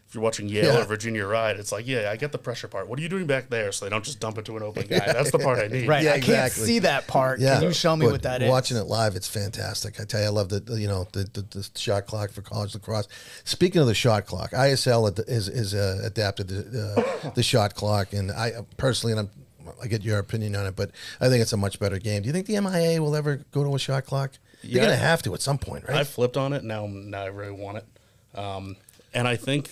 if you're watching Yale Yeah. or Virginia ride, it's like yeah, I get the pressure part. What are you doing back there so they don't just dump it to an open guy? That's the part I need. Right, Yeah, I can't see that part. Yeah, Can you show me but what that is? Watching it live, it's fantastic. I tell you, I love the the, you know the, the, the shot clock for college lacrosse. Speaking of the shot clock, ISL ad- is is uh, adapted the, uh, the shot clock, and I personally, and I'm, I get your opinion on it, but I think it's a much better game. Do you think the MIAA will ever go to a shot clock? They're Yeah. going to have to at some point, right? I flipped on it now. Now I really want it, um, and I think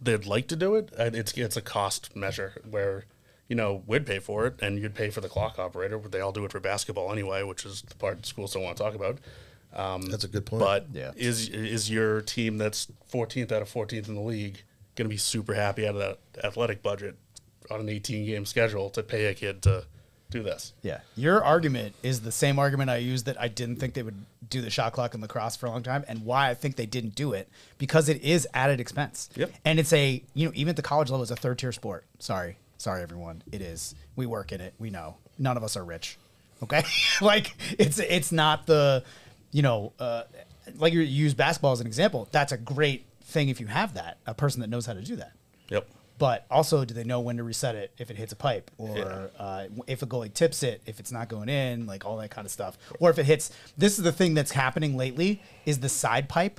they'd like to do it. It's it's a cost measure where you know we'd pay for it, and you'd pay for the clock operator. But they all do it for basketball anyway, which is the part schools don't want to talk about. Um, That's a good point. But Yeah. is is your team that's 14th out of 14th in the league going to be super happy out of that athletic budget on an 18 game schedule to pay a kid to do this? Yeah, your argument is the same argument I used that I didn't think they would do the shot clock in lacrosse for a long time, and why I think they didn't do it because it is added expense. Yep. And it's a you know even at the college level, it's a third tier sport. Sorry, sorry everyone, it is. We work in it. We know. None of us are rich. Okay, like it's it's not the you know uh, like you use basketball as an example. That's a great thing if you have that a person that knows how to do that. Yep. But also, do they know when to reset it if it hits a pipe, or uh, if a goalie tips it, if it's not going in, like all that kind of stuff, or if it hits. This is the thing that's happening lately: is the side pipe,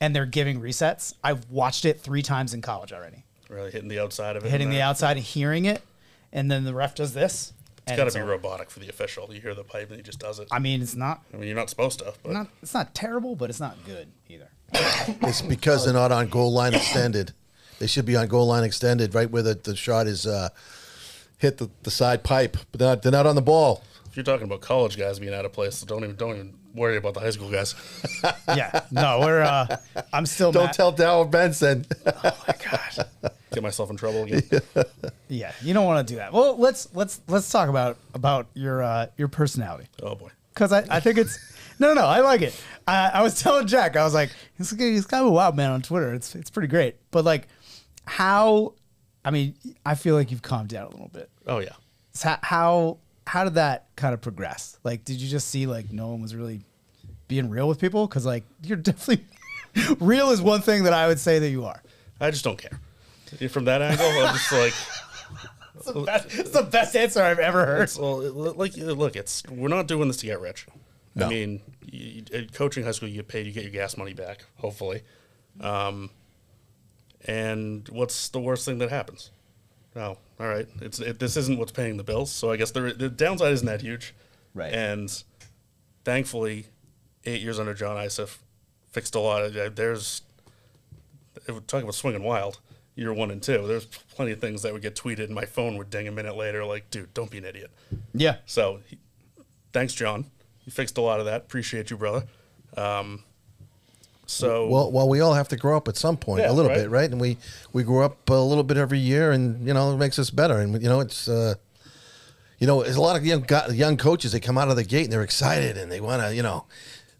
and they're giving resets. I've watched it three times in college already, Really hitting the outside of it. hitting the that. outside and hearing it, and then the ref does this. It's got to be over. robotic for the official. You hear the pipe and he just does it. I mean, it's not I mean, you're not supposed to, but not it's not terrible, but it's not good either. It's because they're not on goal line extended. They should be on goal line extended, right where the, the shot is uh, hit the, the side pipe, but they're not, they're not on the ball. if you're talking about college guys being out of place, don't even don't even worry about the high school guys. Yeah, no, we're. uh I'm still. Don't mad- tell Darryl Benson. Oh my god. Get myself in trouble again. Yeah, you don't want to do that. Well, let's let's let's talk about about your uh, your personality Oh boy. because I, I think it's no no no I like it. I, I was telling Jack I was like he's he's kind of a wild man on Twitter. It's it's pretty great. But like how, I mean, I feel like you've calmed down a little bit. Oh yeah. So how how did that kind of progress? Like, did you just see like no one was really being real with people? Because like you're definitely real is one thing that I would say that you are. I just don't care. From that angle, I'm just like, It's the best, it's the best answer I've ever heard. well, it- like, look, it's we're not doing this to get rich. No. I mean, you, you- coaching high school, you get paid, you get your gas money back, hopefully. Um, and what's the worst thing that happens? Oh, all right. It's it, this isn't what's paying the bills, so I guess the the downside isn't that huge. Right. And thankfully, eight years under John Isif fixed a lot of. There's talking about swinging wild. Year one and two, there's plenty of things that would get tweeted, and my phone would ding a minute later. Like, dude, don't be an idiot. Yeah. So, he, thanks, John. You fixed a lot of that. Appreciate you, brother. Um, so, Well, well, we all have to grow up at some point, Yeah, a little right. bit, right? And we we grow up a little bit every year, and you know, it makes us better. And you know, it's uh, you know, there's a lot of young young coaches. They come out of the gate and they're excited, and they want to, you know,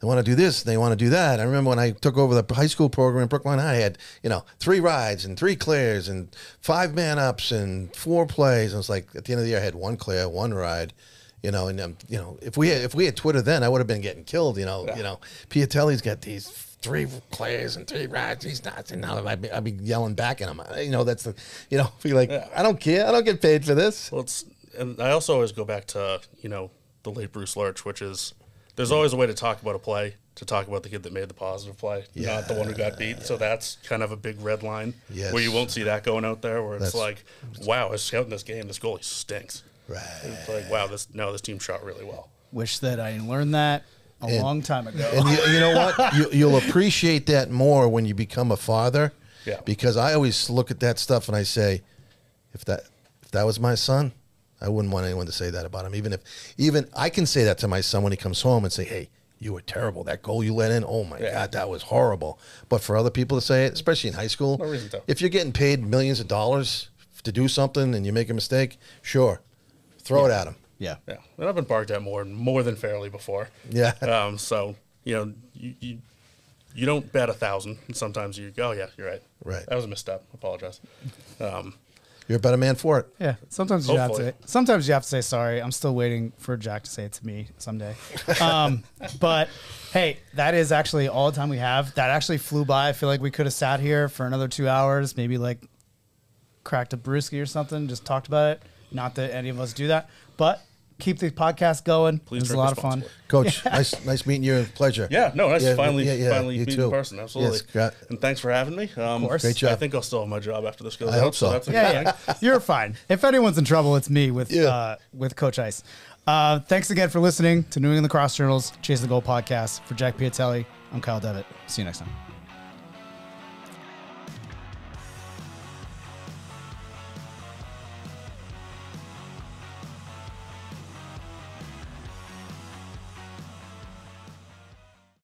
they want to do this, they want to do that. I remember when I took over the high school program in Brookline, I had you know three rides and three clears and five man ups and four plays. And it's like at the end of the year, I had one clear, one ride. You know, and um, you know, if we had, if we had Twitter then, I would have been getting killed. You know, you know, Piatelli's got these three clears and three rides. He's not. and now I'd be, I'd be yelling back at him. You know, that's the, you know, be like, I don't care. I don't get paid for this. well, it's, and I also always go back to, you know, the late Bruce Lurch, which is there's always a way to talk about a play, to talk about the kid that made the positive play, not the one who got beat. So that's kind of a big red line Yes. where you won't see that going out there, where it's That's- like, wow, I was scouting this game. This goalie stinks. Right. It's like, wow, this no, this team shot really well. Wish that I learned that a And- long time ago. And you, you know what? You, you'll appreciate that more when you become a father. Yeah. Because I always look at that stuff and I say, if that if that was my son, I wouldn't want anyone to say that about him. Even if even I can say that to my son when he comes home and say, "Hey, you were terrible. That goal you let in, oh my Yeah. god, that was horrible." But for other people to say it, especially in high school, No reason to. if you're getting paid millions of dollars to do something and you make a mistake, sure, throw it at him. Yeah. Yeah, and I've been barked at more more than fairly before. Yeah. Um. So you know, you you, you don't bet a thousand. And sometimes you go, oh, yeah, you're right. Right. That was a misstep. Apologize. Um. You're a better man for it. Yeah. Sometimes you have to. Sometimes you have to say sorry. I'm still waiting for Jack to say it to me someday. Um, but hey, that is actually all the time we have. That actually flew by. I feel like we could have sat here for another two hours, maybe like cracked a brewski or something, just talked about it. Not that any of us do that, but keep the podcast going. Please it was a lot of fun. Coach, nice, nice meeting you. Pleasure. Yeah. No. Nice. Yeah, to finally, yeah, yeah, finally you meet in person. Absolutely. Yes, got- and thanks for having me. Um, of course. Great job. I think I'll still have my job after this goes I out. hope so. that's a Yeah, yeah, you're fine. If anyone's in trouble, it's me with Yeah. uh, with Coach Ice. Uh, thanks again for listening to New England Cross Journals Chase the Goal podcast. For Jack Piatelli, I'm Kyle Devitt. See you next time.